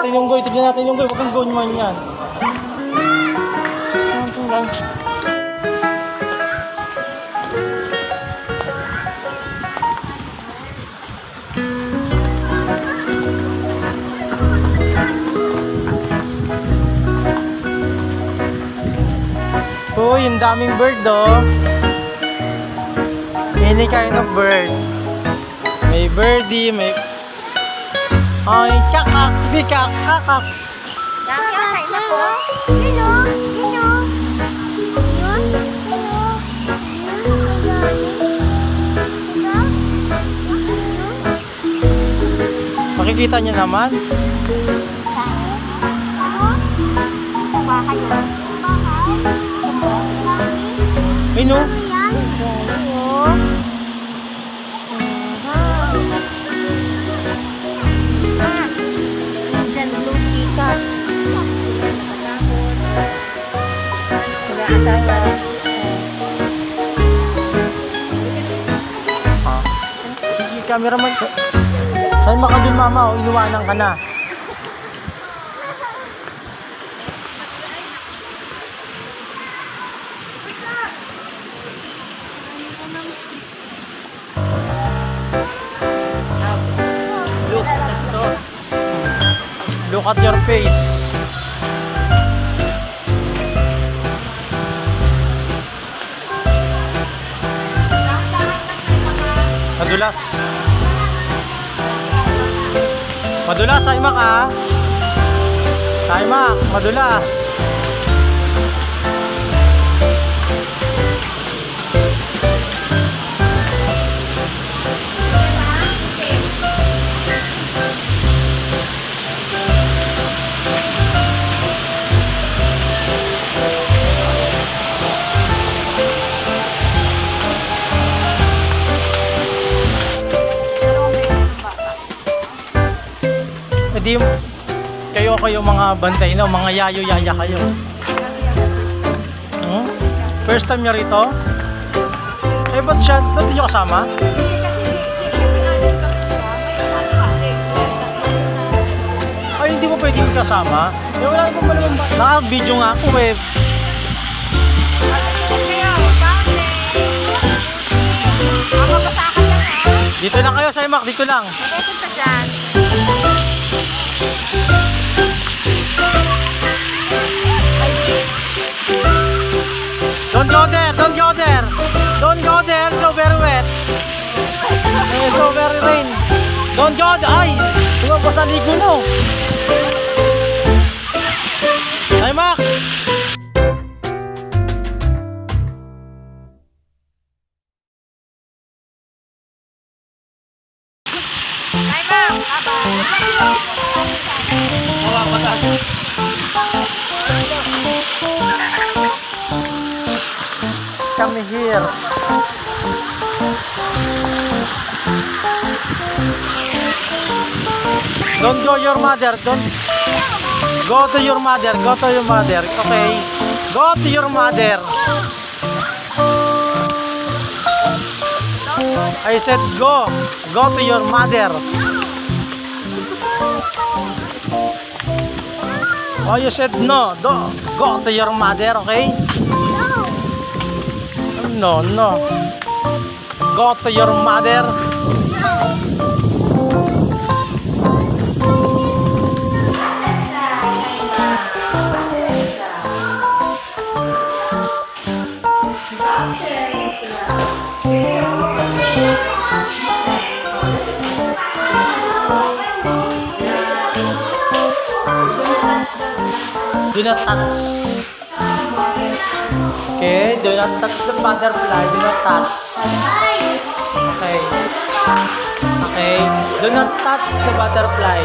natin yung goy. Tignan natin yung goy. Huwag kang goy man yan. Uy, ang daming bird oh. Any kind of bird. May birdie, may... Ay, kakak, di kakak. Dami ang kain na po. Sino? Sino? Makikita niyo naman. Ay no, Yan. Nag-aasawa. yung cameraman. Saan maka dun mama, oh, inuwanan ka na. Look at your face. Madulas. Madulas, Aymak ha? Aymak, madulas. Kayo mga bantay no, mga yayo-yaya kayo. Hmm? First time niya rito? Eh, ba't siya? Ba't di niyo kasama? Ay, hindi mo pwedeng kasama. Eh, wala ba naman ba? Naka-video nga ako eh. Dito lang kayo sa imak, dito lang. Don't Eh, so very rain. Don't there. Ay, lumabas sa ligo no. Ay, Mac. Come here. Don't go your mother. Don't go to your mother. Go to your mother. Okay. Go to your mother. I said go. Go to your mother. Oh, you said no. Do, go to your mother, okay? No, no. Go to your mother. Do not touch. Okay, do not touch the butterfly. Do not touch. Okay. Okay. Do not touch the butterfly.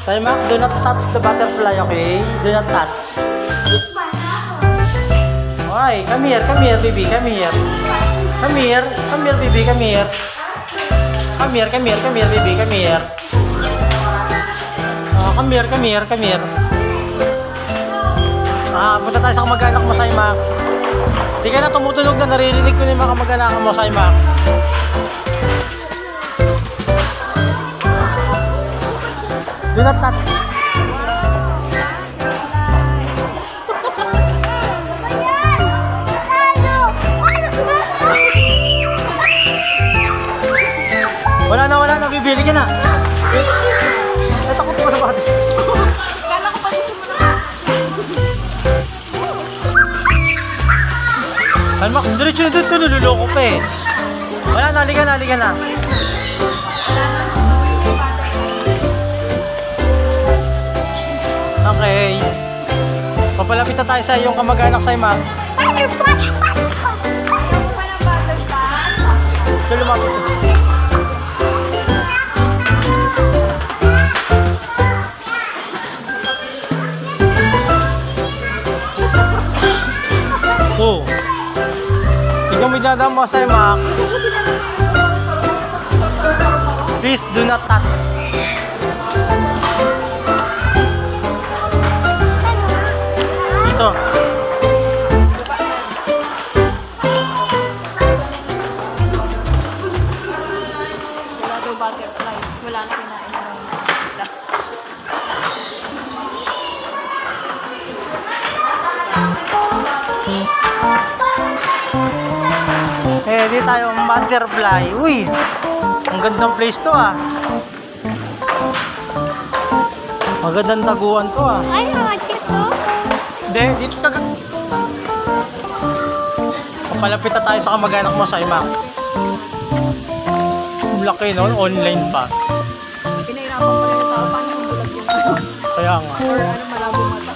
Say, Mac, do not touch the butterfly, okay? Do not touch. Okay, come here, come here, baby, come here. Come here, come here, baby, come here. Come here, come here, come here, baby, come here. Oh, come here, come here, come here. Ah, punta tayo sa kamag-anak mo sa Mac. Di ka na tumutunog na naririnig ko na yung mga kamag-anak mo sa Mac. Do not touch. Wala na, wala na. Bibili ka na. Natakot ko na ba? Ano ba? Diretso na dito. Niluloko pa eh. Wala na. Halika na. Okay. Papalapit na tayo sa iyong kamag-anak sa ima. Butterfly! Walang butterfly. Ito lumapit. Dadaan mo sa Mac. Please do not touch. Eh, di tayo butterfly. Uy, ang gandang place to ah. Magandang taguan to ah. Ay, mga tito. Hindi, dito ka. Papalapit na tayo sa kamag-anak mo sa IMAC. Ang laki no, online pa. Pinahirapan ko na yung tao. Paano bulag yung ano? Kaya nga. Or ano, malabo mata.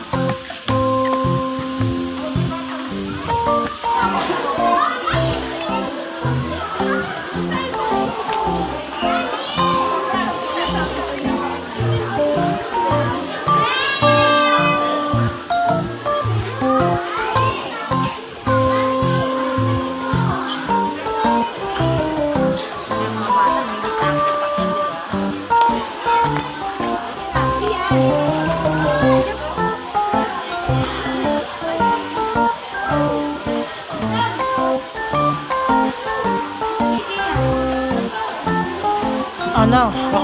Ano, baka mo